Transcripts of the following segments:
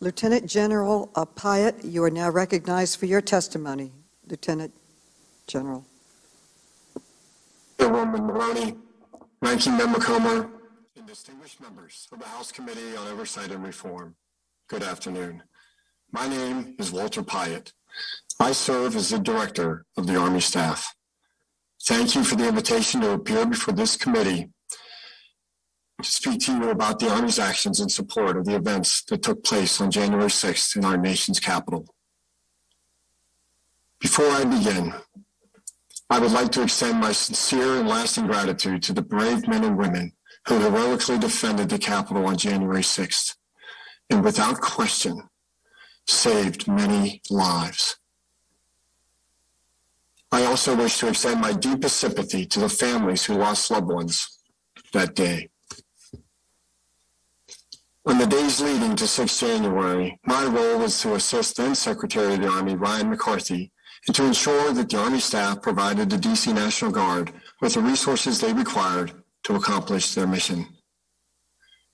Lieutenant General uh, Piatt, you are now recognized for your testimony. Lieutenant General. Chairwoman Maloney, Ranking Member Comer, and distinguished members of the House Committee on Oversight and Reform. Good afternoon. My name is Walter Piatt. I serve as the Director of the Army Staff. Thank you for the invitation to appear before this committee to speak to you about the Army's actions in support of the events that took place on January 6th in our nation's capital. Before I begin, I would like to extend my sincere and lasting gratitude to the brave men and women who heroically defended the Capitol on January 6th and without question saved many lives. I also wish to extend my deepest sympathy to the families who lost loved ones that day. On the days leading to 6 January, my role was to assist then Secretary of the Army Ryan McCarthy and to ensure that the Army staff provided the DC National Guard with the resources they required to accomplish their mission.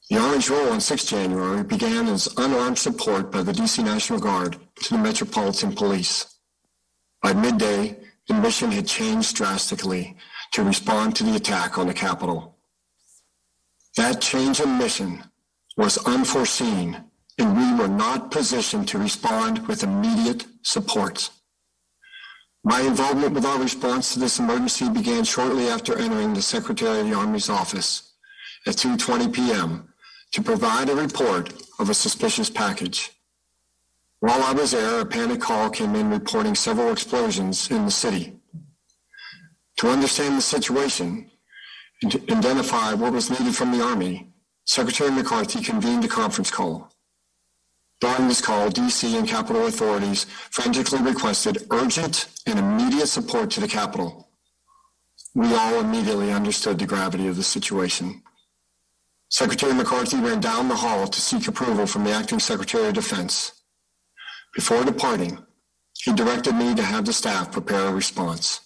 The Army's role on 6 January began as unarmed support by the DC National Guard to the Metropolitan Police. By midday, the mission had changed drastically to respond to the attack on the Capitol. That change in mission was unforeseen, and we were not positioned to respond with immediate support. My involvement with our response to this emergency began shortly after entering the Secretary of the Army's office at 2:20 p.m. to provide a report of a suspicious package. While I was there, a panic call came in reporting several explosions in the city. To understand the situation and to identify what was needed from the Army, Secretary McCarthy convened a conference call. During this call, DC and Capitol authorities frantically requested urgent and immediate support to the Capitol. We all immediately understood the gravity of the situation. Secretary McCarthy ran down the hall to seek approval from the acting Secretary of Defense. Before departing, he directed me to have the staff prepare a response.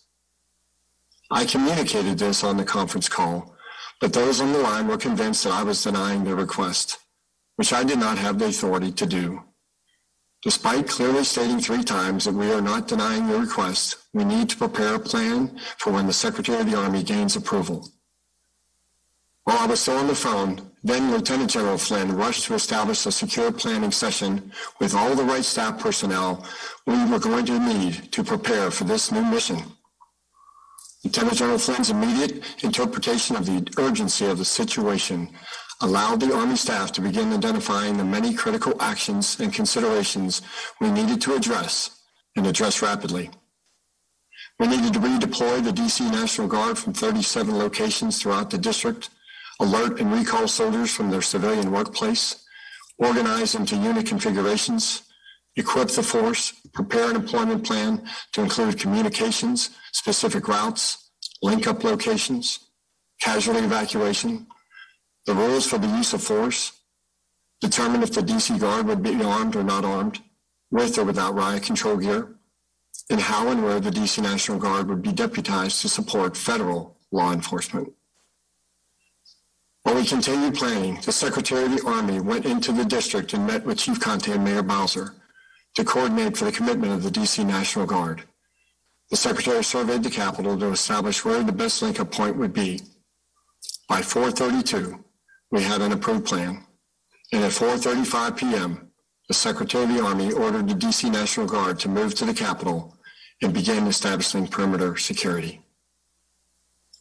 I communicated this on the conference call but those on the line were convinced that I was denying their request, which I did not have the authority to do. Despite clearly stating three times that we are not denying the request, we need to prepare a plan for when the Secretary of the Army gains approval. While I was still on the phone, then Lieutenant General Flynn rushed to establish a secure planning session with all the right staff personnel we were going to need to prepare for this new mission. Lieutenant General Flynn's immediate interpretation of the urgency of the situation allowed the Army staff to begin identifying the many critical actions and considerations we needed to address and address rapidly. We needed to redeploy the DC National Guard from 37 locations throughout the district, alert and recall soldiers from their civilian workplace, organize into unit configurations, equip the force, prepare an employment plan to include communications, specific routes, link up locations, casualty evacuation, the rules for the use of force, determine if the DC Guard would be armed or not armed, with or without riot control gear, and how and where the DC National Guard would be deputized to support federal law enforcement. While we continued planning, the Secretary of the Army went into the district and met with Chief Contee and Mayor Bowser to coordinate for the commitment of the DC National Guard. The Secretary surveyed the Capitol to establish where the best link-up point would be. By 4:32, we had an approved plan, and at 4:35 p.m., the Secretary of the Army ordered the DC National Guard to move to the Capitol and begin establishing perimeter security.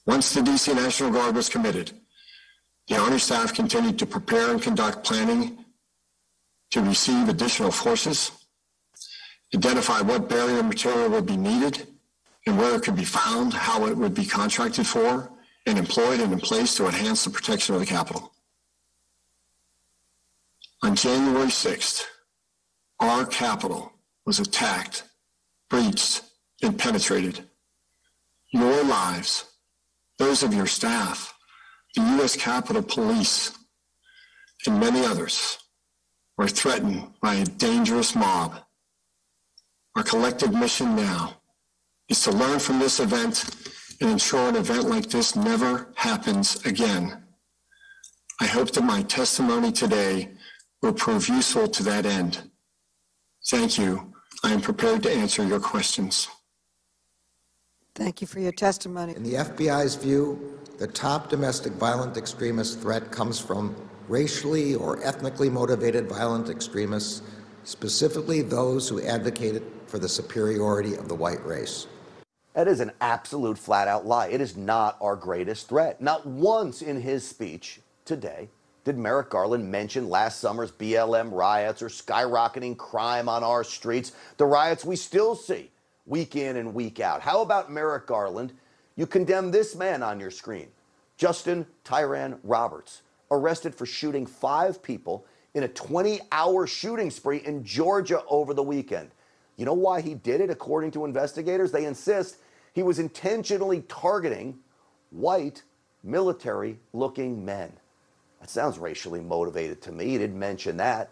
Once the DC National Guard was committed, the Army staff continued to prepare and conduct planning to receive additional forces, identify what barrier material would be needed, and where it could be found, how it would be contracted for, and employed and in place to enhance the protection of the Capitol. On January 6th, our Capitol was attacked, breached, and penetrated. Your lives, those of your staff, the U.S. Capitol Police, and many others were threatened by a dangerous mob. Our collective mission now is to learn from this event and ensure an event like this never happens again. I hope that my testimony today will prove useful to that end. Thank you. I am prepared to answer your questions. Thank you for your testimony. In the FBI's view, the top domestic violent extremist threat comes from racially or ethnically motivated violent extremists, specifically those who advocated for the superiority of the white race. That is an absolute flat out lie. It is not our greatest threat. Not once in his speech today did Merrick Garland mention last summer's BLM riots or skyrocketing crime on our streets, the riots we still see week in and week out. How about Merrick Garland? You condemn this man on your screen, Justin Tyran Roberts, arrested for shooting five people in a 20 hour shooting spree in Georgia over the weekend. You know why he did it, according to investigators? They insist he was intentionally targeting white military looking men. That sounds racially motivated to me. He didn't mention that.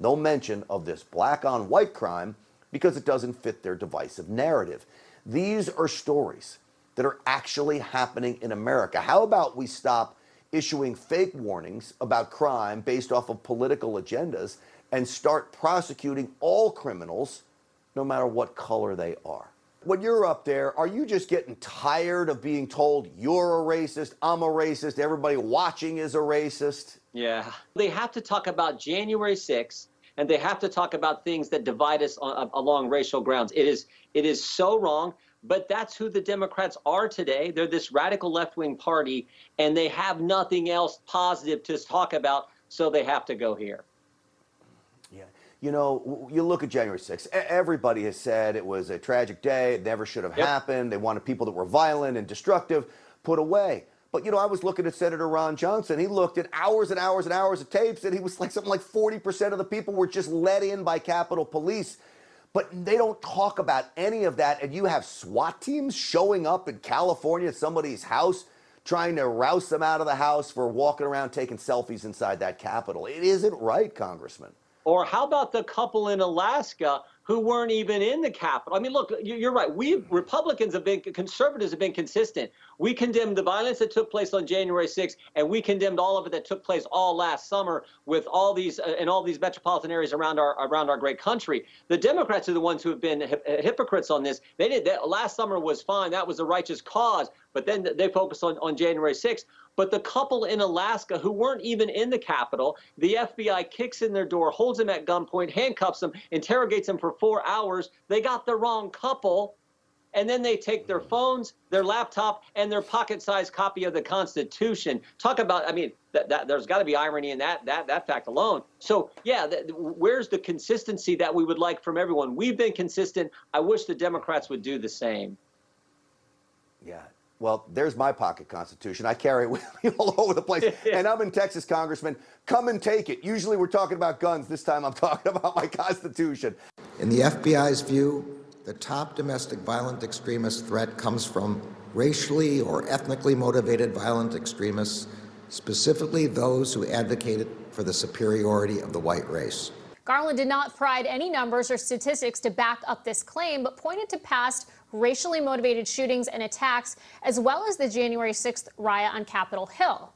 No mention of this black on white crime because it doesn't fit their divisive narrative. These are stories that are actually happening in America. How about we stop issuing fake warnings about crime based off of political agendas and start prosecuting all criminals, no matter what color they are? When you're up there, are you just getting tired of being told you're a racist, I'm a racist, everybody watching is a racist? Yeah. They have to talk about January 6th and they have to talk about things that divide us on, along racial grounds. It is it is so wrong, but that's who the Democrats are today. They're this radical left-wing party and they have nothing else positive to talk about, so they have to go here. You know, you look at January 6th, everybody has said it was a tragic day. It never should have yep. happened. They wanted people that were violent and destructive put away. But, you know, I was looking at Senator Ron Johnson. He looked at hours and hours and hours of tapes, and he was like something like 40% of the people were just let in by Capitol Police. But they don't talk about any of that. And you have SWAT teams showing up in California at somebody's house trying to rouse them out of the house for walking around taking selfies inside that Capitol. It isn't right, Congressman. Or how about the couple in Alaska who weren't even in the Capitol? I mean, look, you're right. We Republicans have been, conservatives have been consistent. We condemned the violence that took place on January 6th, and we condemned all of it that took place all last summer with all these uh, in all these metropolitan areas around our around our great country. The Democrats are the ones who have been hip, hypocrites on this. They did that last summer was fine. That was a righteous cause, but then they focused on on January 6th. But the couple in Alaska who weren't even in the Capitol, the FBI kicks in their door, holds them at gunpoint, handcuffs them, interrogates them for four hours. They got the wrong couple. And then they take their phones, their laptop, and their pocket-sized copy of the Constitution. Talk about, I mean, that, that there's got to be irony in that that that fact alone. So yeah, where's the consistency that we would like from everyone? We've been consistent. I wish the Democrats would do the same. Yeah, well, there's my pocket constitution. I carry it with me all over the place. and I'm in Texas, Congressman. Come and take it. Usually we're talking about guns. This time I'm talking about my constitution. In the FBI's view, the top domestic violent extremist threat comes from racially or ethnically motivated violent extremists, specifically those who advocated for the superiority of the white race. Garland did not provide any numbers or statistics to back up this claim, but pointed to past racially motivated shootings and attacks, as well as the January 6th riot on Capitol Hill.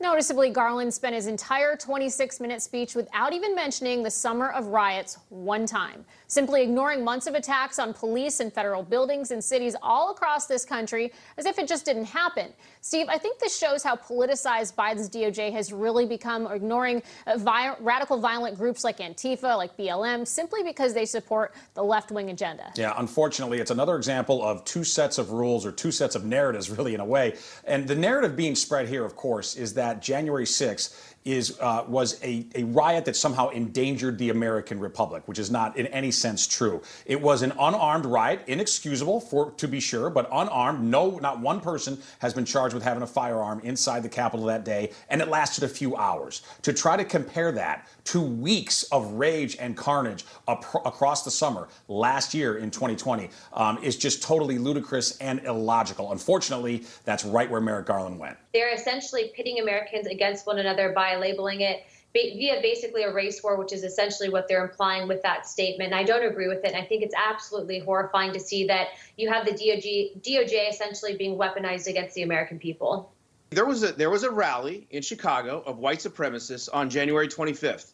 Noticeably, Garland spent his entire 26 minute speech without even mentioning the summer of riots one time, simply ignoring months of attacks on police and federal buildings in cities all across this country as if it just didn't happen. Steve, I think this shows how politicized Biden's DOJ has really become, ignoring uh, vi radical violent groups like Antifa, like BLM, simply because they support the left wing agenda. Yeah, unfortunately, it's another example of two sets of rules or two sets of narratives, really, in a way. And the narrative being spread here, of course, is that that January 6th is uh, was a, a riot that somehow endangered the American Republic, which is not in any sense true. It was an unarmed riot, inexcusable for to be sure, but unarmed. No, not one person has been charged with having a firearm inside the Capitol that day, and it lasted a few hours. To try to compare that to weeks of rage and carnage across the summer last year in 2020 um, is just totally ludicrous and illogical. Unfortunately, that's right where Merrick Garland went. They're essentially pitting Americans against one another by labeling it via basically a race war, which is essentially what they're implying with that statement. I don't agree with it. And I think it's absolutely horrifying to see that you have the DOJ, DOJ essentially being weaponized against the American people. There was a there was a rally in Chicago of white supremacists on January 25th,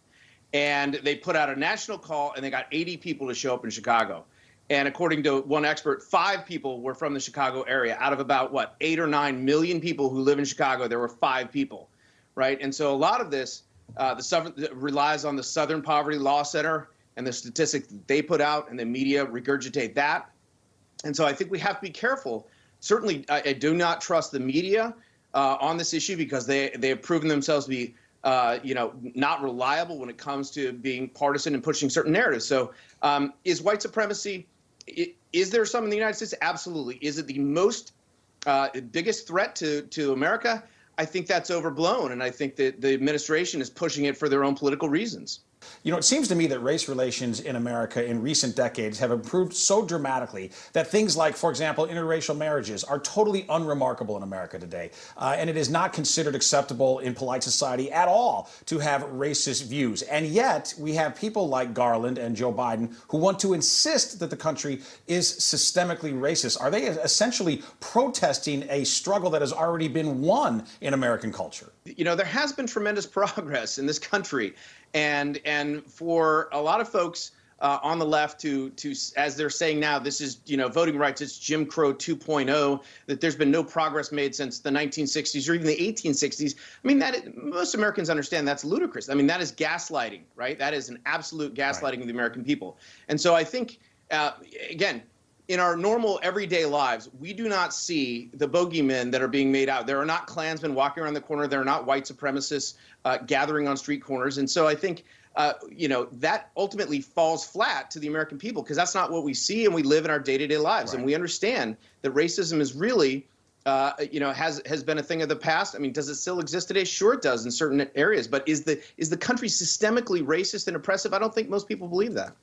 and they put out a national call, and they got 80 people to show up in Chicago. And according to one expert, five people were from the Chicago area. Out of about what eight or nine million people who live in Chicago, there were five people, right? And so a lot of this, uh, the southern, relies on the Southern Poverty Law Center and the statistics that they put out, and the media regurgitate that. And so I think we have to be careful. Certainly, I, I do not trust the media uh, on this issue because they they have proven themselves to be uh, you know, not reliable when it comes to being partisan and pushing certain narratives. So, um, is white supremacy? Is there some in the United States? Absolutely. Is it the most uh, biggest threat to to America? I think that's overblown, and I think that the administration is pushing it for their own political reasons. You know, it seems to me that race relations in America in recent decades have improved so dramatically that things like, for example, interracial marriages are totally unremarkable in America today. Uh, and it is not considered acceptable in polite society at all to have racist views. And yet, we have people like Garland and Joe Biden who want to insist that the country is systemically racist. Are they essentially protesting a struggle that has already been won in American culture? You know, there has been tremendous progress in this country and and for a lot of folks uh, on the left to to as they're saying now this is you know voting rights it's Jim Crow 2.0 that there's been no progress made since the 1960s or even the 1860s I mean that most Americans understand that's ludicrous. I mean that is gaslighting right? That is an absolute gaslighting right. of the American people. And so I think uh, again in our normal everyday lives, we do not see the bogeymen that are being made out. There are not Klansmen walking around the corner. There are not white supremacists uh, gathering on street corners. And so I think, uh, you know, that ultimately falls flat to the American people because that's not what we see and we live in our day to day lives. Right. And we understand that racism is really. Uh, you know, has has been a thing of the past. I mean, does it still exist today? Sure, it does in certain areas. But is the is the country systemically racist and oppressive? I don't think most people believe that.